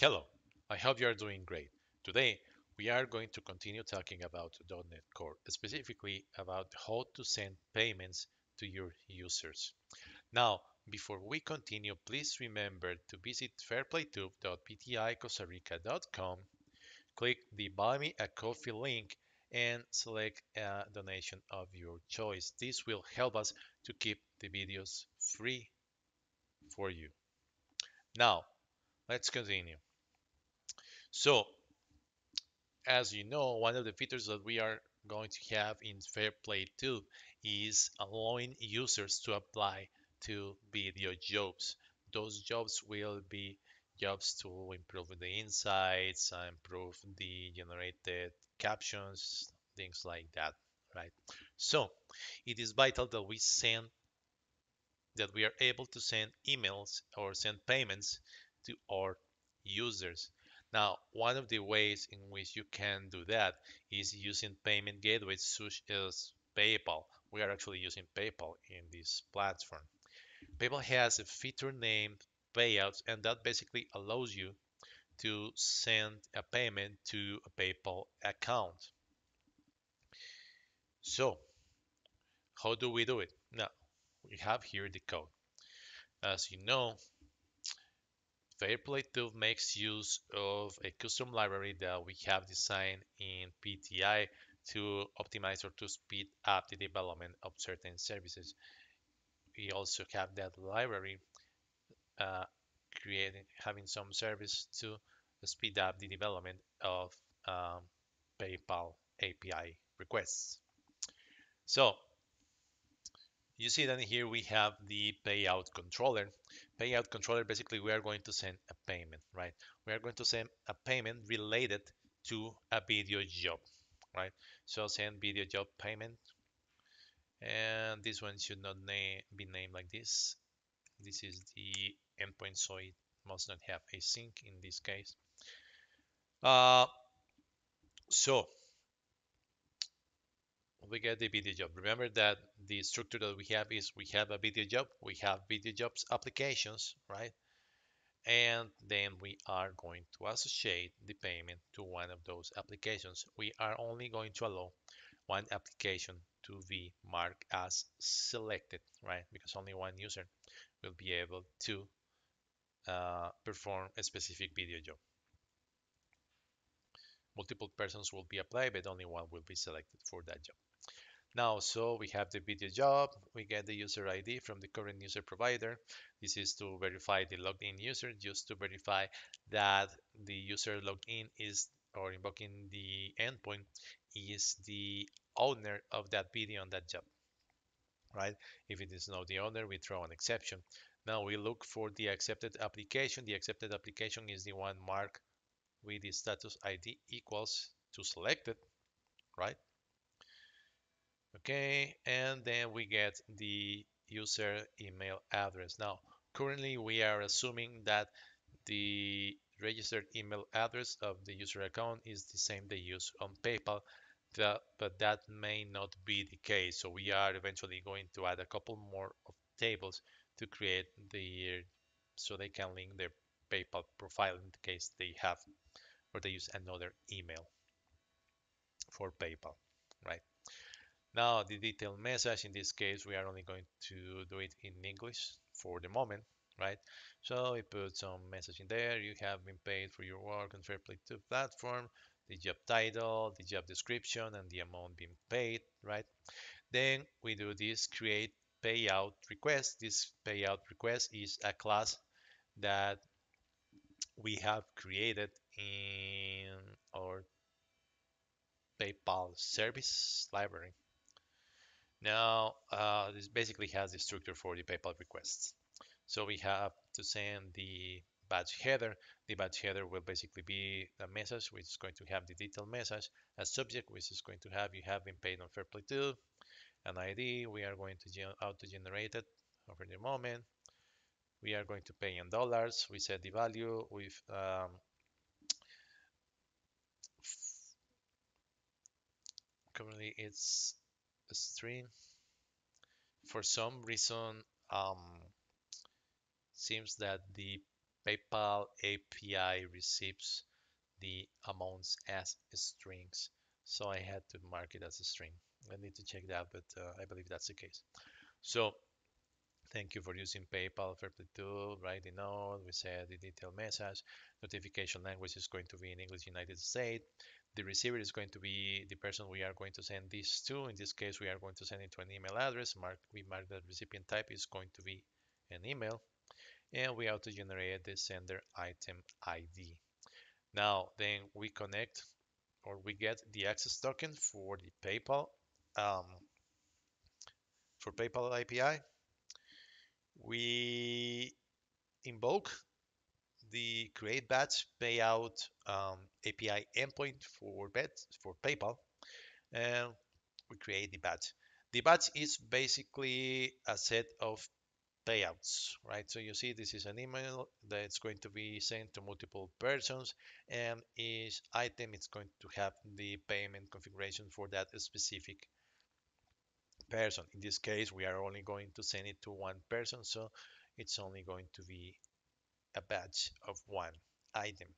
Hello, I hope you are doing great. Today, we are going to continue talking about .NET Core, specifically about how to send payments to your users. Now, before we continue, please remember to visit fairplaytube.pticostarica.com, click the Buy Me a Coffee link, and select a donation of your choice. This will help us to keep the videos free for you. Now, let's continue. So, as you know, one of the features that we are going to have in FairPlay 2 is allowing users to apply to video jobs. Those jobs will be jobs to improve the insights, improve the generated captions, things like that, right? So it is vital that we send that we are able to send emails or send payments to our users. Now, one of the ways in which you can do that is using payment gateways such as PayPal. We are actually using PayPal in this platform. PayPal has a feature named payouts, and that basically allows you to send a payment to a PayPal account. So, how do we do it? Now, we have here the code. As you know, Fairplay 2 makes use of a custom library that we have designed in PTI to optimize or to speed up the development of certain services. We also have that library uh, creating having some service to speed up the development of um, PayPal API requests. So you see that here we have the payout controller. Payout controller, basically we are going to send a payment, right? We are going to send a payment related to a video job, right? So send video job payment. And this one should not be named like this. This is the endpoint, so it must not have Async in this case. Uh, so we get the video job. Remember that the structure that we have is we have a video job, we have video jobs applications, right? And then we are going to associate the payment to one of those applications. We are only going to allow one application to be marked as selected, right? Because only one user will be able to uh, perform a specific video job. Multiple persons will be applied, but only one will be selected for that job. Now, so we have the video job, we get the user ID from the current user provider. This is to verify the logged in user, just to verify that the user logged in is or invoking the endpoint is the owner of that video on that job, right? If it is not the owner, we throw an exception. Now we look for the accepted application. The accepted application is the one marked with the status ID equals to selected, right? okay and then we get the user email address now currently we are assuming that the registered email address of the user account is the same they use on PayPal but that may not be the case so we are eventually going to add a couple more of tables to create the so they can link their PayPal profile in the case they have or they use another email for PayPal right now the detailed message, in this case, we are only going to do it in English for the moment, right? So we put some message in there. You have been paid for your work on Fairplay 2 platform, the job title, the job description, and the amount being paid, right? Then we do this create payout request. This payout request is a class that we have created in our PayPal service library. Now, uh, this basically has the structure for the PayPal requests. So we have to send the batch header. The batch header will basically be a message which is going to have the detailed message. A subject which is going to have you have been paid on FairPlayTube. An ID, we are going to auto generate it over the moment. We are going to pay in dollars. We set the value with um, currently it's a string for some reason um, seems that the PayPal API receives the amounts as strings. So I had to mark it as a string. I need to check that, but uh, I believe that's the case. So thank you for using PayPal FairPlayTube. Write the note. We said the detailed message. Notification language is going to be in English United States. The receiver is going to be the person we are going to send this to. In this case, we are going to send it to an email address. Mark, we mark that recipient type is going to be an email. And we auto generate the sender item ID. Now, then we connect or we get the access token for the PayPal um, for PayPal API. We invoke the create batch payout um, API endpoint for bets for PayPal, and we create the batch. The batch is basically a set of payouts, right? So you see this is an email that's going to be sent to multiple persons and each item is going to have the payment configuration for that specific person. In this case, we are only going to send it to one person, so it's only going to be a batch of one item.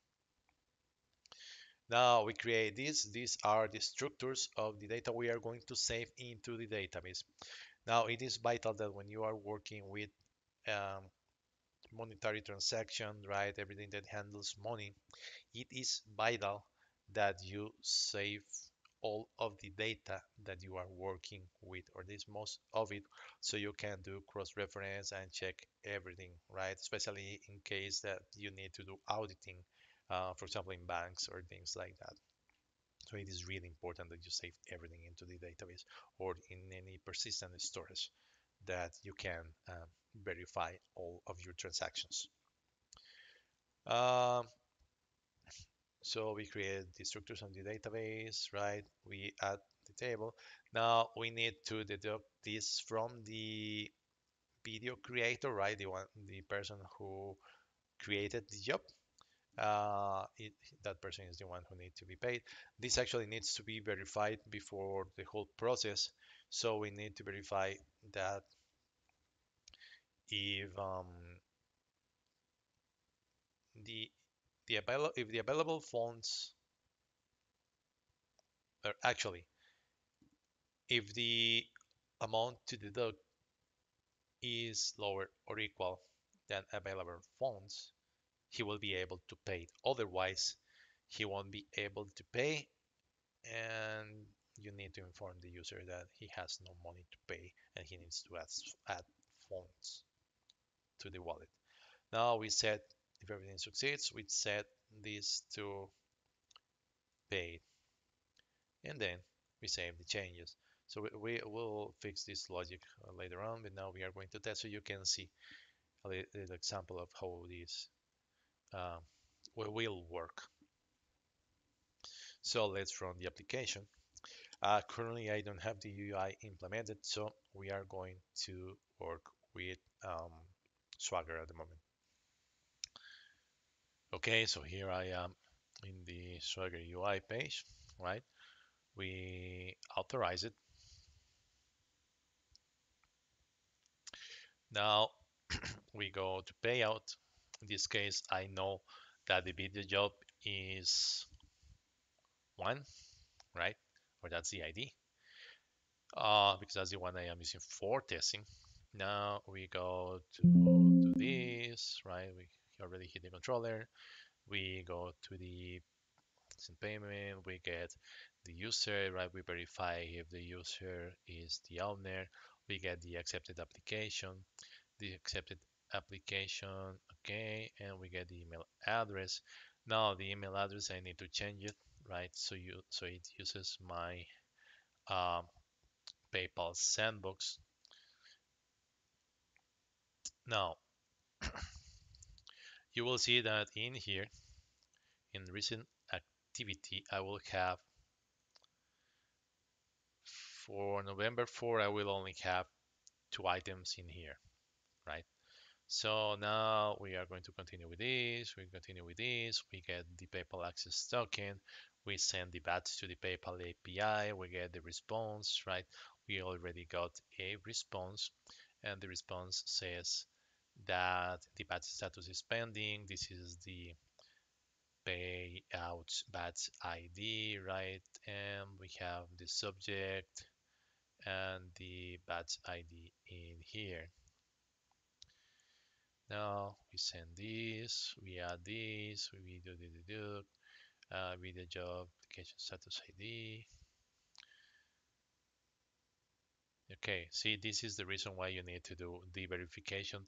Now we create this. These are the structures of the data we are going to save into the database. Now it is vital that when you are working with um, monetary transaction, right, everything that handles money, it is vital that you save all of the data that you are working with or this most of it so you can do cross-reference and check everything right especially in case that you need to do auditing uh, for example in banks or things like that so it is really important that you save everything into the database or in any persistent storage that you can uh, verify all of your transactions. Uh, so we create the structures on the database, right? We add the table. Now we need to deduct this from the video creator, right? The one, the person who created the job. Uh, it, that person is the one who needs to be paid. This actually needs to be verified before the whole process. So we need to verify that if um, the the if the available funds or actually if the amount to deduct is lower or equal than available funds he will be able to pay otherwise he won't be able to pay and you need to inform the user that he has no money to pay and he needs to add, add funds to the wallet. Now we set if everything succeeds, we set this to paid. And then we save the changes. So we, will fix this logic uh, later on, but now we are going to test so you can see a little example of how this uh, will work. So let's run the application. Uh, currently, I don't have the UI implemented, so we are going to work with um, Swagger at the moment. Okay, so here I am in the Swagger UI page, right? We authorize it. Now we go to payout. In this case, I know that the video job is one, right? Or that's the ID. Uh, because that's the one I am using for testing. Now we go to, to this, right? We already hit the controller. We go to the send payment, we get the user, right? We verify if the user is the owner. We get the accepted application, the accepted application, okay, and we get the email address. Now the email address I need to change it, right? So you so it uses my um, PayPal sandbox. Now you will see that in here in recent activity I will have for November 4 I will only have two items in here right? So now we are going to continue with this we continue with this we get the PayPal access token we send the batch to the PayPal API we get the response right? We already got a response and the response says that the batch status is pending. This is the payout batch ID, right? And we have the subject and the batch ID in here. Now we send this, we add this, we do do do do, uh, video job application status ID. Okay, see, this is the reason why you need to do the verification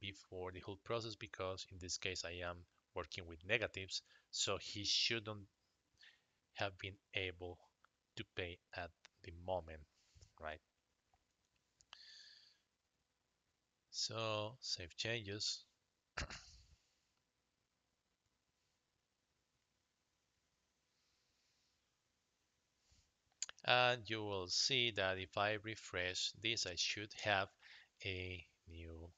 before the whole process because in this case I am working with negatives, so he shouldn't have been able to pay at the moment, right? So save changes. and you will see that if I refresh this, I should have a new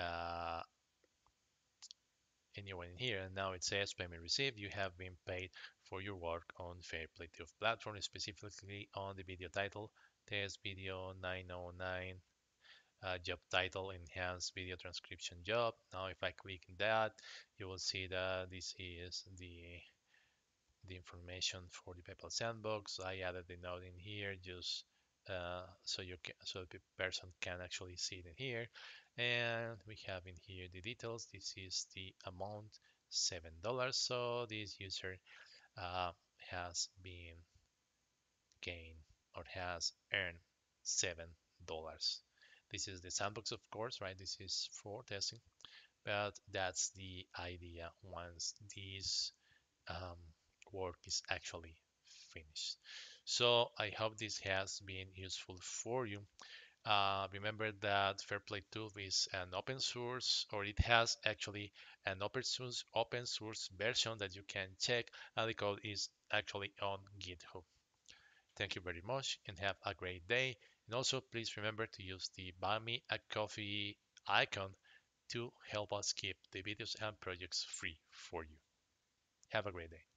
uh, a new one in here. And now it says payment received. You have been paid for your work on FairPlayTube platform, specifically on the video title, test video 909, uh, job title, enhanced video transcription job. Now, if I click that, you will see that this is the the information for the PayPal sandbox. I added the note in here just uh, so you can so the person can actually see it in here. And we have in here the details. This is the amount, seven dollars. So this user uh, has been gained or has earned seven dollars. This is the sandbox, of course, right? This is for testing, but that's the idea once this um, work is actually finished. So I hope this has been useful for you. Uh, remember that FairPlayTube is an open source, or it has actually an open source open source version that you can check, and the code is actually on GitHub. Thank you very much, and have a great day. And also, please remember to use the Buy Me a Coffee icon to help us keep the videos and projects free for you. Have a great day.